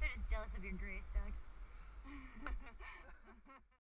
They're just jealous of your grace, Doug.